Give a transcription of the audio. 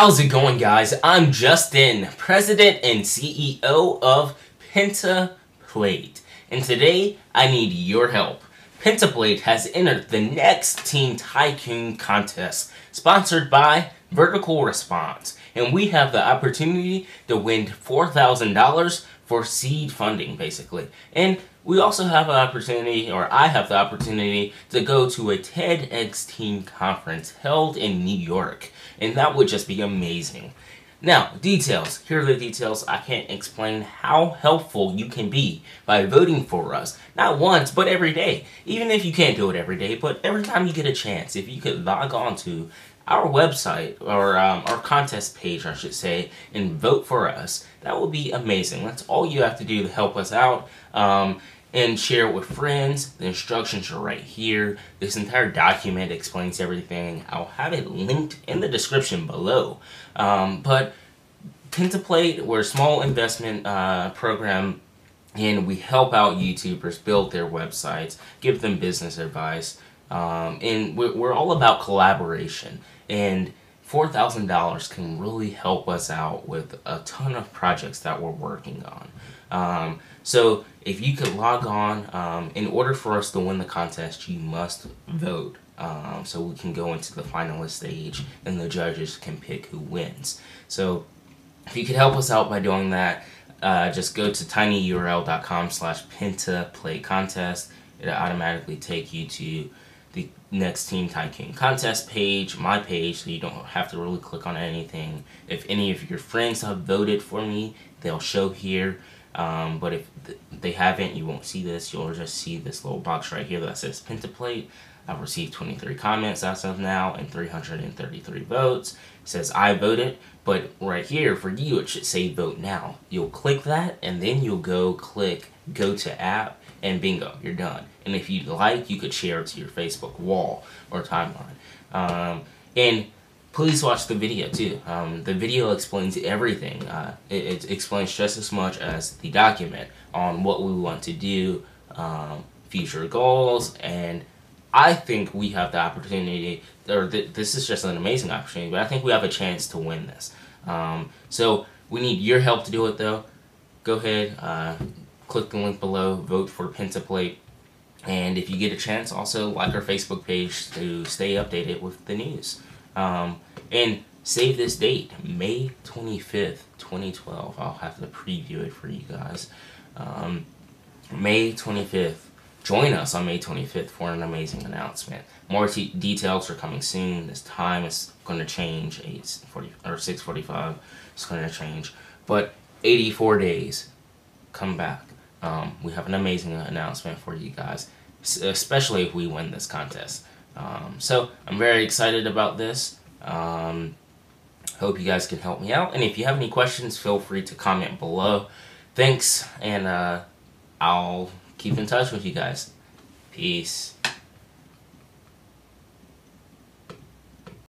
How's it going, guys? I'm Justin, President and CEO of Pentaplate, and today I need your help. Pentaplate has entered the next Teen Tycoon contest, sponsored by Vertical Response, and we have the opportunity to win $4,000 for seed funding, basically. And we also have an opportunity, or I have the opportunity, to go to a TEDx Teen conference held in New York. And that would just be amazing. Now, details. Here are the details. I can't explain how helpful you can be by voting for us. Not once, but every day. Even if you can't do it every day, but every time you get a chance, if you could log on to our website, or um, our contest page, I should say, and vote for us, that would be amazing. That's all you have to do to help us out. Um, and share it with friends. The instructions are right here. This entire document explains everything. I'll have it linked in the description below. Um, but Pentaplate, we're a small investment uh, program and we help out YouTubers build their websites, give them business advice, um, and we're, we're all about collaboration. And $4,000 can really help us out with a ton of projects that we're working on. Um, so if you could log on, um, in order for us to win the contest, you must vote. Um, so we can go into the finalist stage and the judges can pick who wins. So if you could help us out by doing that, uh, just go to tinyurl.com slash pentaplate contest. It'll automatically take you to the next Teen Tycoon contest page, my page, so you don't have to really click on anything. If any of your friends have voted for me, they'll show here. Um, but if th they haven't, you won't see this. You'll just see this little box right here that says Pentaplate. I've received 23 comments as of now and 333 votes. It says I voted, but right here for you it should say vote now. You'll click that and then you'll go click go to app and bingo, you're done. And if you'd like, you could share it to your Facebook wall or timeline. Um, and please watch the video too. Um, the video explains everything. Uh, it, it, explains just as much as the document on what we want to do, um, future goals, and I think we have the opportunity, or th this is just an amazing opportunity, but I think we have a chance to win this. Um, so we need your help to do it though. Go ahead, uh, click the link below, vote for Pentaplate. And if you get a chance, also like our Facebook page to stay updated with the news. Um, and save this date, May 25th, 2012. I'll have to preview it for you guys. Um, May 25th. Join us on May 25th for an amazing announcement. More details are coming soon. This time is going to change. 8:40 or 6:45. It's going to change. But 84 days. Come back. Um, we have an amazing announcement for you guys, especially if we win this contest. Um, so I'm very excited about this. Um, hope you guys can help me out. And if you have any questions, feel free to comment below. Thanks, and uh, I'll keep in touch with you guys. Peace.